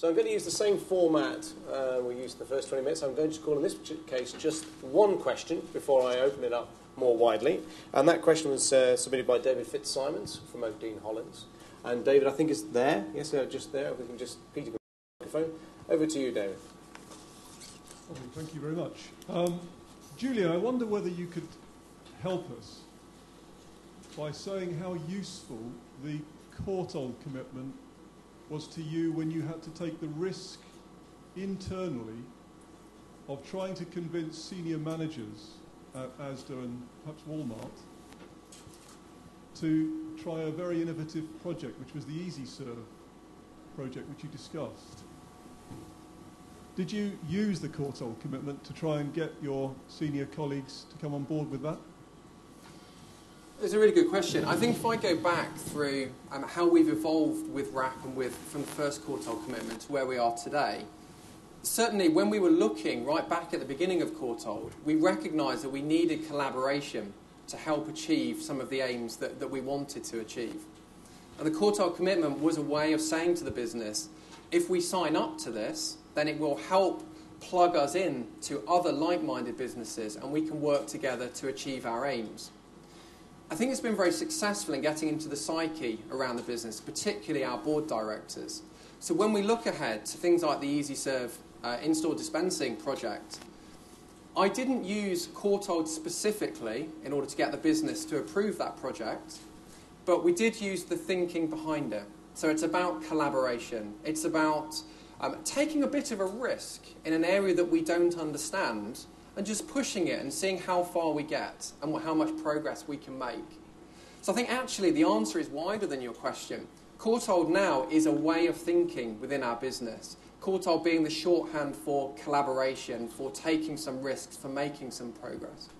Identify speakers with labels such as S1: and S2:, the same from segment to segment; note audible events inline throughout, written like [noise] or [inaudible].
S1: So I'm going to use the same format uh, we used in the first 20 minutes. I'm going to call in this case just one question before I open it up more widely. And that question was uh, submitted by David Fitzsimons from Oakdene Hollins. And David, I think, is there. Yes, uh, just there. We can just Peter, microphone. Over to you, David.
S2: Thank you very much. Um, Julian, I wonder whether you could help us by saying how useful the Courtauld commitment was to you when you had to take the risk internally of trying to convince senior managers at Asda and perhaps Walmart to try a very innovative project, which was the EasyServe project, which you discussed. Did you use the Courtauld commitment to try and get your senior colleagues to come on board with that?
S3: It's a really good question. I think if I go back through um, how we've evolved with WRAP and with from the first Courtauld commitment to where we are today, certainly when we were looking right back at the beginning of Courtauld, we recognised that we needed collaboration to help achieve some of the aims that, that we wanted to achieve. And the Courtauld commitment was a way of saying to the business, if we sign up to this, then it will help plug us in to other like-minded businesses and we can work together to achieve our aims. I think it's been very successful in getting into the psyche around the business, particularly our board directors. So when we look ahead to things like the EasyServe uh, in-store dispensing project, I didn't use Courtauld specifically in order to get the business to approve that project, but we did use the thinking behind it. So it's about collaboration. It's about um, taking a bit of a risk in an area that we don't understand and just pushing it and seeing how far we get and how much progress we can make. So I think actually the answer is wider than your question. Courtauld now is a way of thinking within our business. Courtauld being the shorthand for collaboration, for taking some risks, for making some progress.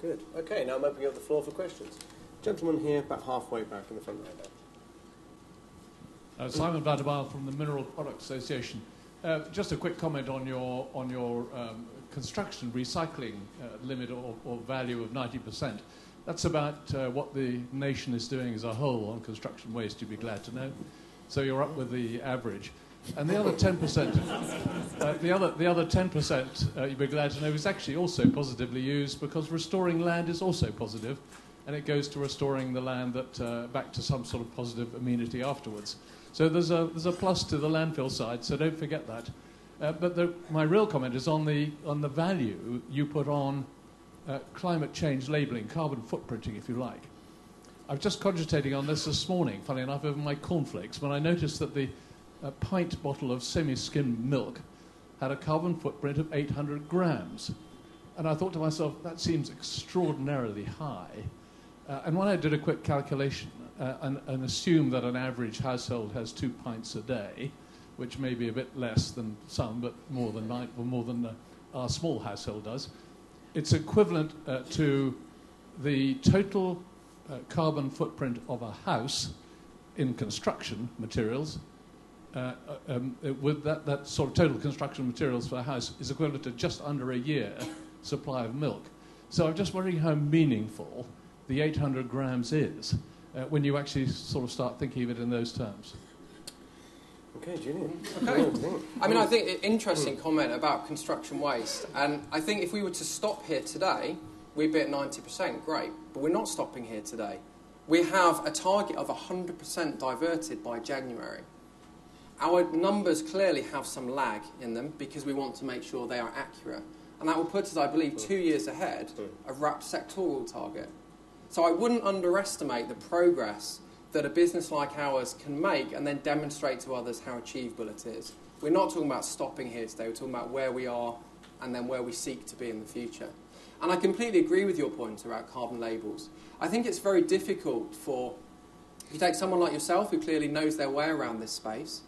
S1: Good. Okay, now I'm opening up the floor for questions. Gentleman here, about halfway back in the front row
S4: there. Uh, Simon Vladimir from the Mineral Products Association. Uh, just a quick comment on your, on your um, construction recycling uh, limit or, or, value of 90%. That's about uh, what the nation is doing as a whole on construction waste, you'd be glad to know. So you're up with the average. And the other 10%, uh, the, other, the other 10%, uh, you'd be glad to know, is actually also positively used because restoring land is also positive, and it goes to restoring the land that, back to some sort of positive amenity afterwards. So there's a, there's a plus to the landfill side, so don't forget that. Uh, but the, my real comment is on the, on the value you put on uh, climate change labelling, carbon footprinting, if you like. I was just cogitating on this this morning, funny enough, over my cornflakes, when I noticed that the uh, pint bottle of semi skimmed milk had a carbon footprint of 800 grams. And I thought to myself, that seems extraordinarily high. Uh, and when I did a quick calculation, uh, and, and, assume that an average household has two pints a day, which may be a bit less than some, but more than, nine, more than uh, our small household does, it's equivalent uh, to the total uh, carbon footprint of a house in construction materials. Uh, um, with that, that sort of total construction materials for a house is equivalent to just under a year supply of milk. So I'm just wondering how meaningful the 800 grams is uh, when you actually sort of start thinking of it in those terms.
S1: Okay, Julian.
S3: Okay. I mean, I think interesting comment about construction waste, and I think if we were to stop here today, we'd be at 90%, great. But we're not stopping here today. We have a target of 100% diverted by January. Our numbers clearly have some lag in them because we want to make sure they are accurate. And that will put us, I believe, two years ahead of WRAP's sectoral target. So I wouldn't underestimate the progress that a business like ours can make and then demonstrate to others how achievable it is. We're not talking about stopping here today, we're talking about where we are and then where we seek to be in the future. And I completely agree with your point about carbon labels. I think it's very difficult for, if you take someone like yourself who clearly knows their way around this space,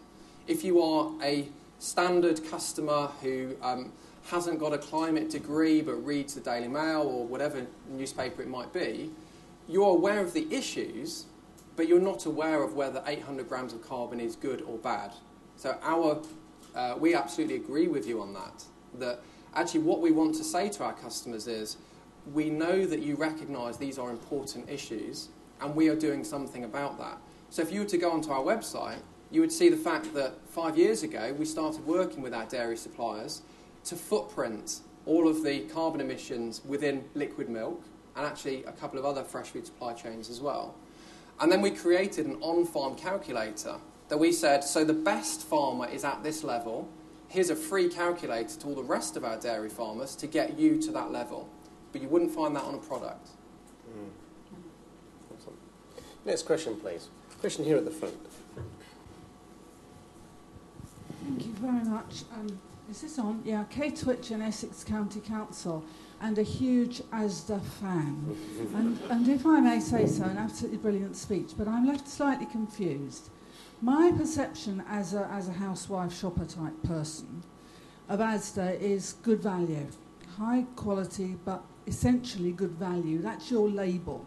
S3: if you are a standard customer who um, hasn't got a climate degree but reads the Daily Mail or whatever newspaper it might be, you're aware of the issues, but you're not aware of whether 800 grams of carbon is good or bad. So our, uh, we absolutely agree with you on that. That actually what we want to say to our customers is, we know that you recognise these are important issues, and we are doing something about that. So if you were to go onto our website, you would see the fact that five years ago we started working with our dairy suppliers to footprint all of the carbon emissions within liquid milk and actually a couple of other fresh food supply chains as well. And then we created an on farm calculator that we said so the best farmer is at this level. Here's a free calculator to all the rest of our dairy farmers to get you to that level. But you wouldn't find that on a product.
S1: Mm. Awesome. Next question, please. Question here at the front.
S5: Thank you very much. Um, is this on? Yeah, Kay Twitch in Essex County Council and a huge Asda fan. and, and if I may say so, an absolutely brilliant speech, but I'm left slightly confused. My perception as a, as a housewife shopper type person of Asda is good value, high quality, but essentially good value. That's your label.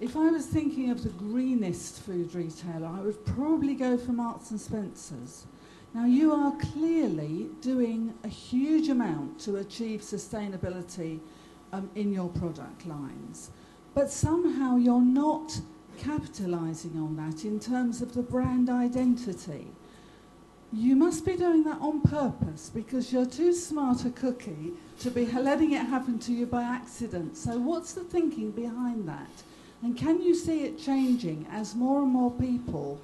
S5: If I was thinking of the greenest food retailer, I would probably go for Marks and Spencer's. Now, you are clearly doing a huge amount to achieve sustainability um, in your product lines, but somehow you're not capitalising on that in terms of the brand identity. You must be doing that on purpose because you're too smart a cookie to be letting it happen to you by accident. So, what's the thinking behind that? And can you see it changing as more and more people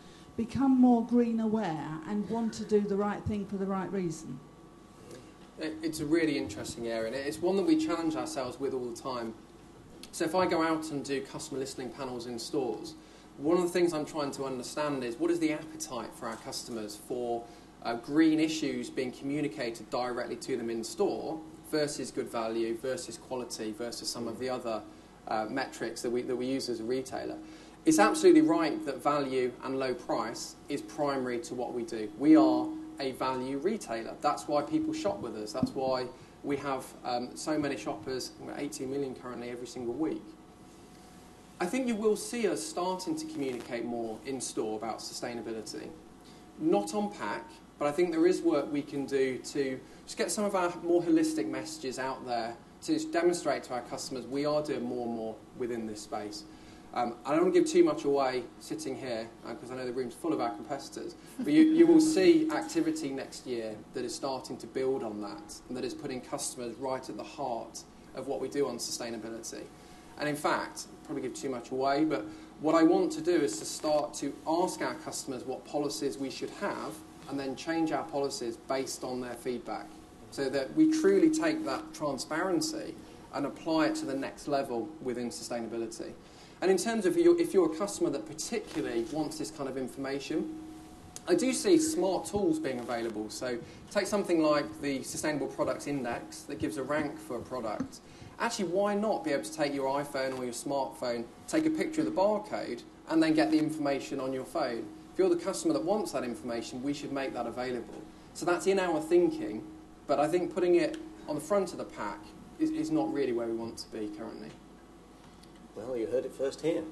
S5: become more green aware and want to do the right thing for the right reason?
S3: It's a really interesting area, and it's one that we challenge ourselves with all the time. So, if I go out and do customer listening panels in stores, one of the things I'm trying to understand is what is the appetite for our customers for uh, green issues being communicated directly to them in store versus good value versus quality versus some of the other uh, metrics that we, that we use as a retailer. It's absolutely right that value and low price is primary to what we do. We are a value retailer. That's why people shop with us. That's why we have um, so many shoppers, we're 18 million currently every single week. I think you will see us starting to communicate more in store about sustainability. Not on pack, but I think there is work we can do to just get some of our more holistic messages out there to demonstrate to our customers we are doing more and more within this space. Um, I don't want to give too much away sitting here because uh, I know the room's full of our competitors, but you, you will see activity next year that is starting to build on that and that is putting customers right at the heart of what we do on sustainability. And in fact, probably give too much away, but what I want to do is to start to ask our customers what policies we should have and then change our policies based on their feedback so that we truly take that transparency and apply it to the next level within sustainability. And in terms of if you're a customer that particularly wants this kind of information, I do see smart tools being available. So take something like the Sustainable Products Index that gives a rank for a product. Actually, why not be able to take your iPhone or your smartphone, take a picture of the barcode, and then get the information on your phone? If you're the customer that wants that information, we should make that available. So that's in our thinking, but I think putting it on the front of the pack is, is not really where we want to be currently.
S1: Well, you heard it first here.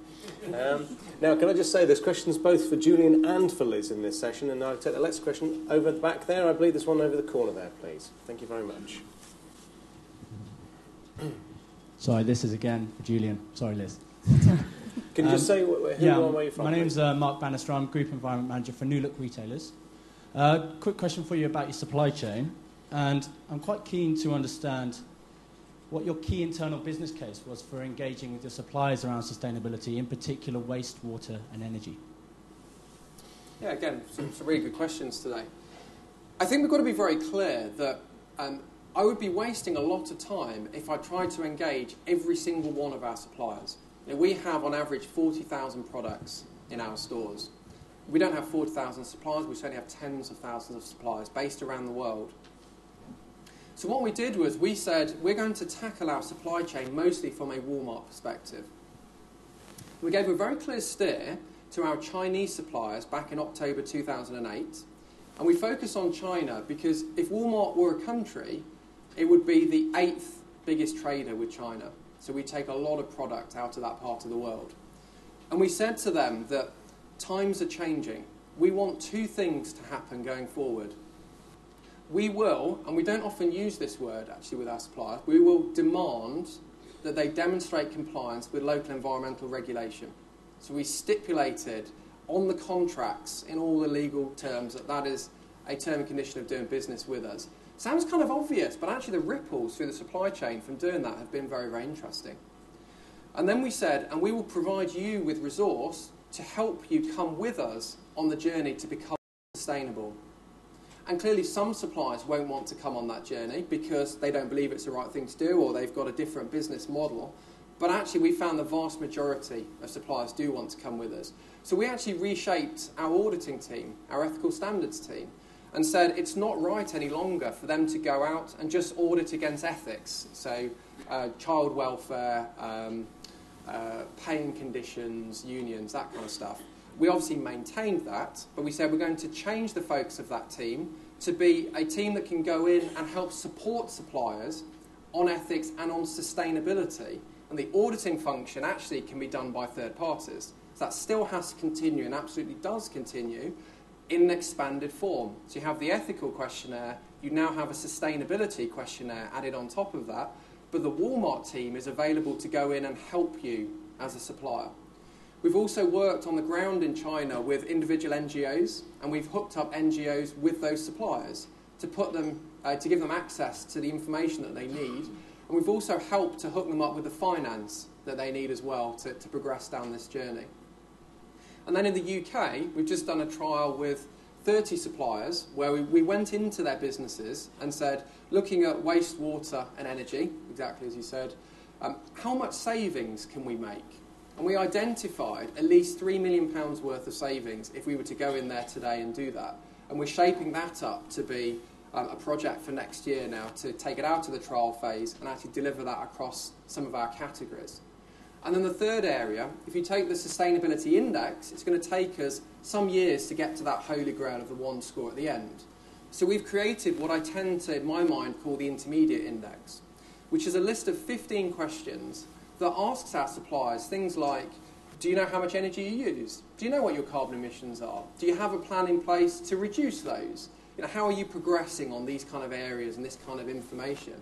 S1: Um, now, can I just say there's questions both for Julian and for Liz in this session, and I'll take the next question over the back there. I believe there's one over the corner there, please. Thank you very much. [clears throat]
S6: Sorry, this is again for Julian. Sorry, Liz. [laughs]
S1: Can you um, just say who yeah, you are, where you're from?
S6: My name's uh, Mark Bannister. I'm Group Environment Manager for New Look Retailers. Uh, quick question for you about your supply chain, and I'm quite keen to understand what your key internal business case was for engaging with your suppliers around sustainability, in particular wastewater and energy.
S3: Yeah, again, some, some really good questions today. I think we've got to be very clear that um, I would be wasting a lot of time if I tried to engage every single one of our suppliers. You know, we have, on average, 40,000 products in our stores. We don't have 40,000 suppliers, we certainly have tens of thousands of suppliers based around the world. So what we did was we said we're going to tackle our supply chain mostly from a Walmart perspective. We gave a very clear steer to our Chinese suppliers back in October 2008, and we focus on China because if Walmart were a country, it would be the eighth biggest trader with China. So we take a lot of product out of that part of the world. And we said to them that times are changing. We want two things to happen going forward we will, and we don't often use this word actually with our suppliers, we will demand that they demonstrate compliance with local environmental regulation. So we stipulated on the contracts in all the legal terms that that is a term and condition of doing business with us. Sounds kind of obvious, but actually the ripples through the supply chain from doing that have been very, very interesting. And then we said, and we will provide you with resource to help you come with us on the journey to become sustainable. And clearly, some suppliers won't want to come on that journey because they don't believe it's the right thing to do or they've got a different business model. But actually, we found the vast majority of suppliers do want to come with us. So we actually reshaped our auditing team, our ethical standards team, and said it's not right any longer for them to go out and just audit against ethics. So, uh, child welfare, um, uh, paying conditions, unions, that kind of stuff. We obviously maintained that, but we said we're going to change the focus of that team to be a team that can go in and help support suppliers on ethics and on sustainability. And the auditing function actually can be done by third parties. So that still has to continue and absolutely does continue in an expanded form. So you have the ethical questionnaire, you now have a sustainability questionnaire added on top of that, but the Walmart team is available to go in and help you as a supplier. We've also worked on the ground in China with individual NGOs, and we've hooked up NGOs with those suppliers to put them, uh, to give them access to the information that they need. And we've also helped to hook them up with the finance that they need as well to, to progress down this journey. And then in the UK, we've just done a trial with 30 suppliers where we, we went into their businesses and said, looking at wastewater and energy, exactly as you said, um, how much savings can we make? And we identified at least £3 million worth of savings if we were to go in there today and do that. And we're shaping that up to be um, a project for next year now to take it out of the trial phase and actually deliver that across some of our categories. And then the third area, if you take the sustainability index, it's going to take us some years to get to that holy grail of the one score at the end. So we've created what I tend to, in my mind, call the intermediate index, which is a list of 15 questions that asks our suppliers things like do you know how much energy you use? Do you know what your carbon emissions are? Do you have a plan in place to reduce those? You know, how are you progressing on these kind of areas and this kind of information?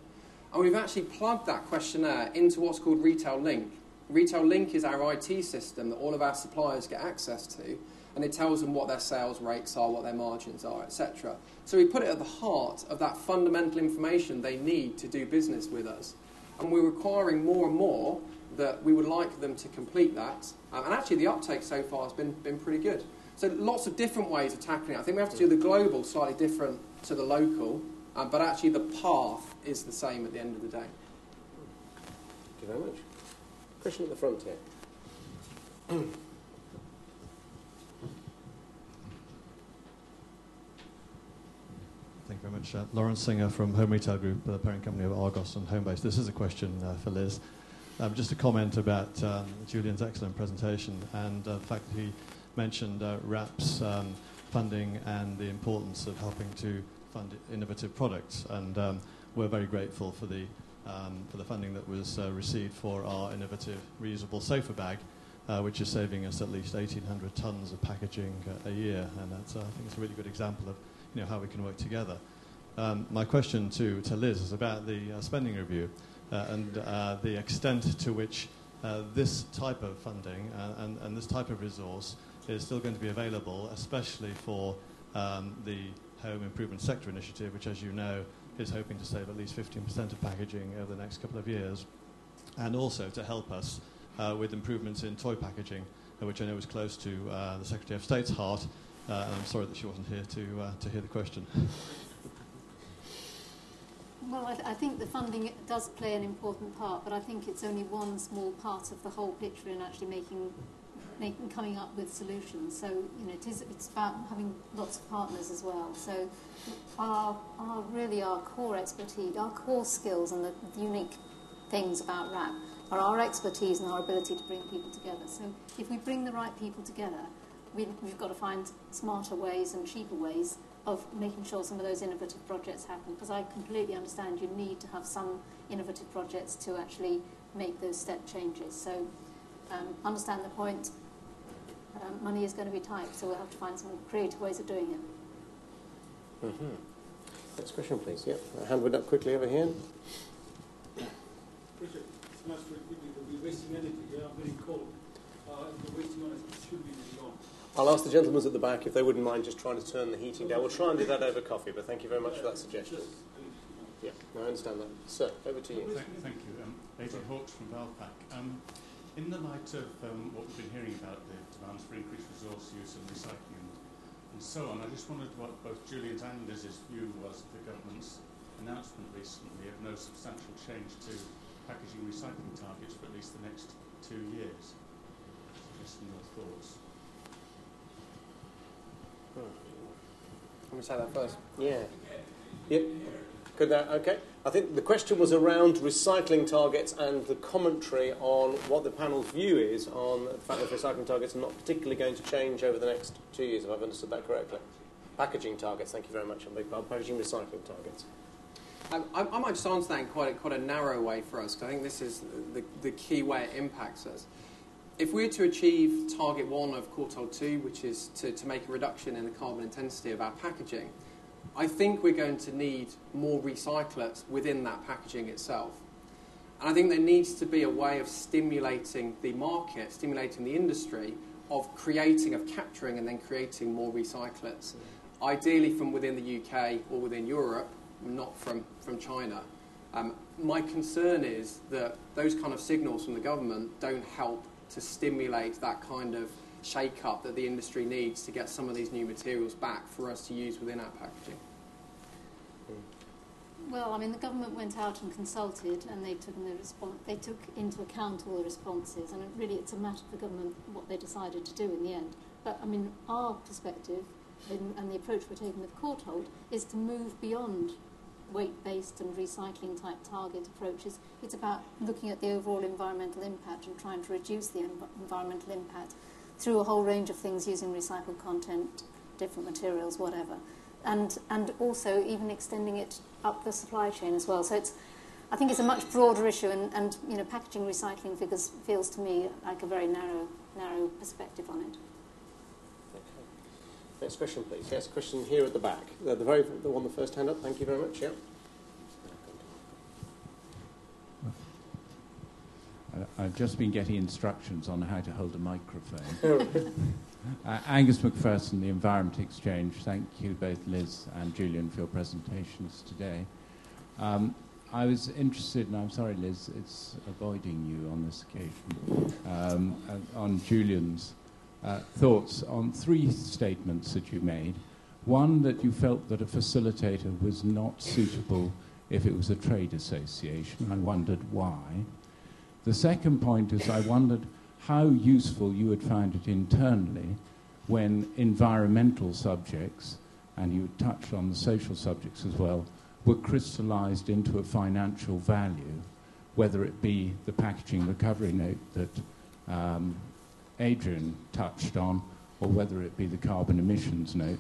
S3: And we've actually plugged that questionnaire into what's called Retail Link. Retail Link is our IT system that all of our suppliers get access to, and it tells them what their sales rates are, what their margins are, etc. So we put it at the heart of that fundamental information they need to do business with us and we're requiring more and more that we would like them to complete that. Um, and actually, the uptake so far has been, been pretty good. So, lots of different ways of tackling it. I think we have to do the global slightly different to the local, um, but actually, the path is the same at the end of the day.
S1: Thank you very much. Question at the front here. [clears throat]
S7: Thank you very much. Uh, Lawrence Singer from Home Retail Group, the parent company of Argos and Homebase. This is a question uh, for Liz. Um, just a comment about um, Julian's excellent presentation and uh, the fact that he mentioned uh, WRAP's um, funding and the importance of helping to fund innovative products. And um, we're very grateful for the, um, for the funding that was uh, received for our innovative reusable sofa bag. Uh, which is saving us at least 1,800 tonnes of packaging a year, and that's, I think it's a really good example of you know, how we can work together. Um, my question to, to Liz is about the uh, spending review uh, and uh, the extent to which uh, this type of funding uh, and, and, this type of resource is still going to be available, especially for um, the Home Improvement Sector Initiative, which, as you know, is hoping to save at least 15% of packaging over the next couple of years, and also to help us uh, with improvements in toy packaging, which I know is close to the Secretary of State's heart. I'm sorry that she wasn't here to, to hear the question.
S8: Well, I, th- I, think the funding does play an important part, but I think it's only one small part of the whole picture in actually making, making coming up with solutions. So, you know, it is, it's about having lots of partners as well. So, our, our really our core expertise, our core skills, and the, unique things about WRAP are our expertise and our ability to bring people together. So, if we bring the right people together, we, we've got to find smarter ways and cheaper ways of making sure some of those innovative projects happen. Because I completely understand you need to have some innovative projects to actually make those step changes. So um, understand the point. Um, money is going to be tight, so we'll have to find some creative ways of doing it.
S1: Mm-hmm. Next question, please. Yep. A hand went up quickly over here.
S9: Richard, it's much for we're wasting energy. Yeah, very cold. Uh, the wasting on it should be long.
S1: I'll ask the gentlemen at the back if they wouldn't mind just trying to turn the heating down. We'll try and do that over coffee, but thank you very much for that suggestion. Yeah, I understand that. Sir, over to you.
S9: Thank, thank you. Um, Adrian Hawkes from Valpak. Um, in the light of um, what we've been hearing about the demands for increased resource use and recycling and, and so on, I just wondered what both Julian's and Liz's view was of the government's announcement recently of no substantial change to packaging recycling targets for at least the next two years. Just your thoughts.
S3: Let me say that first.
S1: Yeah. Yep. Could that, okay. I think the question was around recycling targets and the commentary on what the panel's view is on the fact that recycling targets are not particularly going to change over the next two years, if I've understood that correctly. Packaging targets, thank you very much. I'm packaging recycling targets.
S3: Um, I, I, might just answer that in quite a, quite a narrow way for us, because I think this is the, the key way it impacts us. If we're to achieve target one of Courtauld two, which is to, to make a reduction in the carbon intensity of our packaging, I think we're going to need more recyclates within that packaging itself. And I think there needs to be a way of stimulating the market, stimulating the industry, of creating, of capturing and then creating more recyclates. Ideally from within the UK or within Europe, not from, from China. Um, my concern is that those kind of signals from the government don't help to stimulate that kind of shake up that the industry needs to get some of these new materials back for us to use within our packaging. Hmm.
S8: Well, I mean, the government went out and consulted, and they took, the respons- they took into account all the responses, and it really it's a matter for government what they decided to do in the end. But I mean, our perspective in, and the approach we're taking with Courtauld is to move beyond weight-based and recycling type target approaches. It's about looking at the overall environmental impact and trying to reduce the env- environmental impact through a whole range of things using recycled content, different materials, whatever. And, and also even extending it up the supply chain as well. So it's, I think it's a much broader issue, and, and you know, packaging recycling figures feels to me like a very narrow, narrow perspective on it.
S1: Next question, please. Yes, question here at the back. The, the very the one, the first hand up. Thank you very much. Yeah.
S10: I've just been getting instructions on how to hold a microphone. [laughs] [laughs] uh, Angus McPherson, the Environment Exchange. Thank you both Liz and Julian for your presentations today. Um, I was interested, and I'm sorry, Liz, it's avoiding you on this occasion, um, uh, on Julian's uh, thoughts on three statements that you made. One, that you felt that a facilitator was not suitable if it was a trade association. I wondered why. The second point is I wondered how useful you had found it internally when environmental subjects, and you touched on the social subjects as well, were crystallized into a financial value, whether it be the packaging recovery note that um, Adrian touched on, or whether it be the carbon emissions note.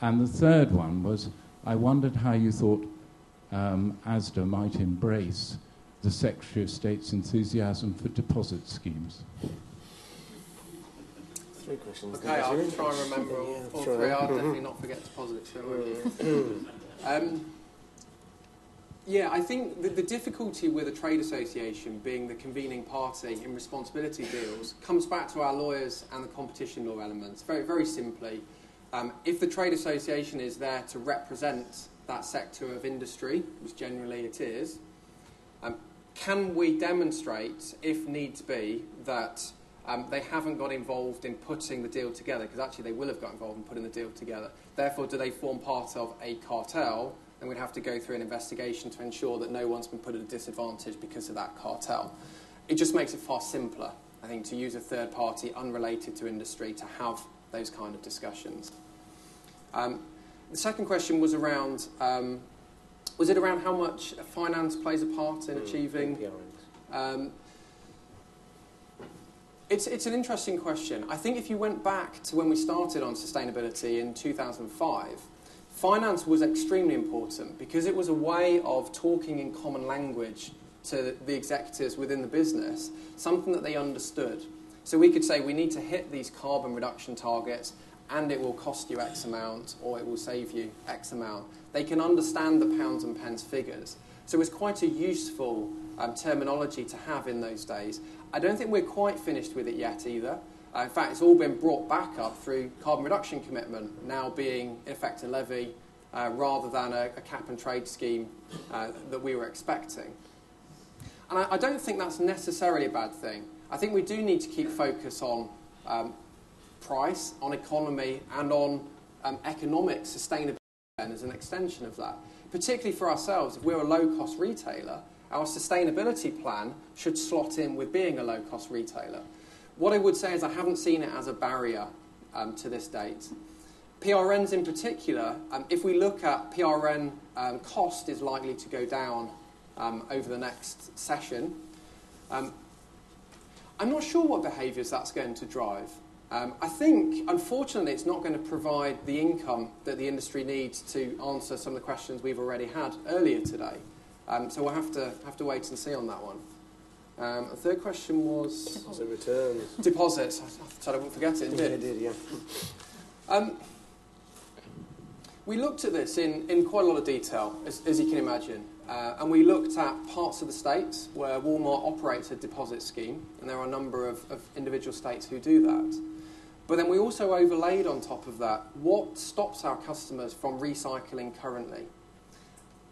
S10: And the third one was I wondered how you thought um, ASDA might embrace the Secretary of State's enthusiasm for deposit schemes.
S1: Three questions.
S3: Okay, I'll try and remember all, all three. I'll definitely not forget deposits. [laughs] um, yeah, I think the, the, difficulty with a trade association being the convening party in responsibility deals comes back to our lawyers and the competition law elements. Very, very simply, um, if the trade association is there to represent that sector of industry, which generally it is, um, can we demonstrate, if needs be, that um, they haven't got involved in putting the deal together? Because actually, they will have got involved in putting the deal together. Therefore, do they form part of a cartel? Then we'd have to go through an investigation to ensure that no one's been put at a disadvantage because of that cartel. It just makes it far simpler, I think, to use a third party unrelated to industry to have those kind of discussions. Um, the second question was around um, was it around how much finance plays a part in mm, achieving? Um, it's, it's an interesting question. I think if you went back to when we started on sustainability in 2005, Finance was extremely important because it was a way of talking in common language to the executives within the business, something that they understood. So we could say we need to hit these carbon reduction targets and it will cost you X amount or it will save you X amount. They can understand the pounds and pence figures. So it was quite a useful um, terminology to have in those days. I don't think we're quite finished with it yet either. Uh, in fact, it's all been brought back up through carbon reduction commitment now being in effect a levy uh, rather than a, a, cap and trade scheme uh, that we were expecting. And I, I, don't think that's necessarily a bad thing. I think we do need to keep focus on um, price, on economy, and on um, economic sustainability as an extension of that. Particularly for ourselves, if we're a low cost retailer, our sustainability plan should slot in with being a low cost retailer. What I would say is I haven't seen it as a barrier um, to this date. PRNs in particular, um, if we look at PRN um, cost is likely to go down um, over the next session. Um, I'm not sure what behaviours that's going to drive. Um, I think, unfortunately, it's not going to provide the income that the industry needs to answer some of the questions we've already had earlier today. So we'll have to, have to wait and see on that one. Um, the third question was...
S1: Deposit returns.
S3: Deposits. I said I wouldn't forget it,
S1: did. Yeah, did, yeah.
S3: Um, we looked at this in, in quite a lot of detail, as, as you can imagine. Uh, and we looked at parts of the states where Walmart operates a deposit scheme, and there are a number of, of individual states who do that. But then we also overlaid on top of that what stops our customers from recycling currently.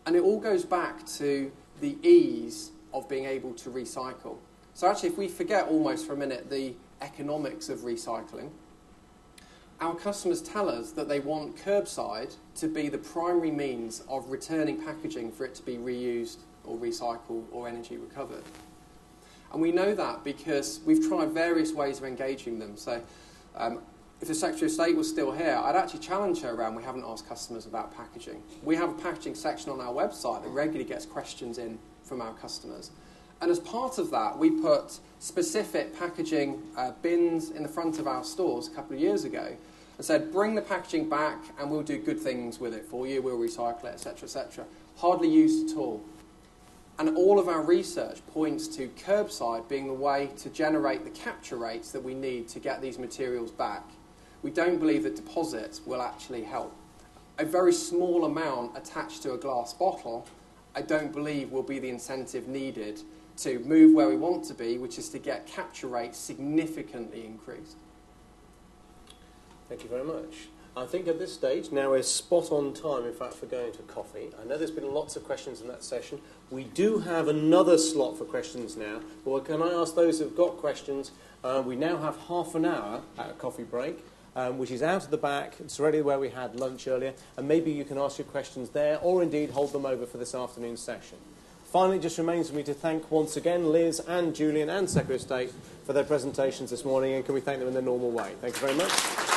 S3: And it all goes back to the ease of being able to recycle. So, actually, if we forget almost for a minute the economics of recycling, our customers tell us that they want curbside to be the primary means of returning packaging for it to be reused or recycled or energy recovered. And we know that because we've tried various ways of engaging them. So, um, if the Secretary of State was still here, I'd actually challenge her around we haven't asked customers about packaging. We have a packaging section on our website that regularly gets questions in from our customers. And as part of that, we put specific packaging uh, bins in the front of our stores a couple of years ago and said, bring the packaging back and we'll do good things with it for you, we'll recycle it, etc., etc. Hardly used at all. And all of our research points to curbside being the way to generate the capture rates that we need to get these materials back. We don't believe that deposits will actually help. A very small amount attached to a glass bottle, I don't believe will be the incentive needed to move where we want to be, which is to get capture rates significantly increased.
S1: Thank you very much. I think at this stage, now we're spot on time, in fact, for going to coffee. I know there's been lots of questions in that session. We do have another slot for questions now. But can I ask those who've got questions? Uh, we now have half an hour at a coffee break, um, which is out at the back. It's already where we had lunch earlier. And maybe you can ask your questions there, or indeed hold them over for this afternoon's session. Finally, it just remains for me to thank once again Liz and Julian and Secretary of State for their presentations this morning, and can we thank them in the normal way? Thank you very much.